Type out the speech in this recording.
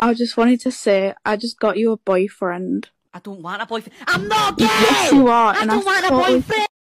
I just wanted to say, I just got you a boyfriend. I don't want a boyfriend. I'm not gay! Yes, you are, I and don't I want a boyfriend!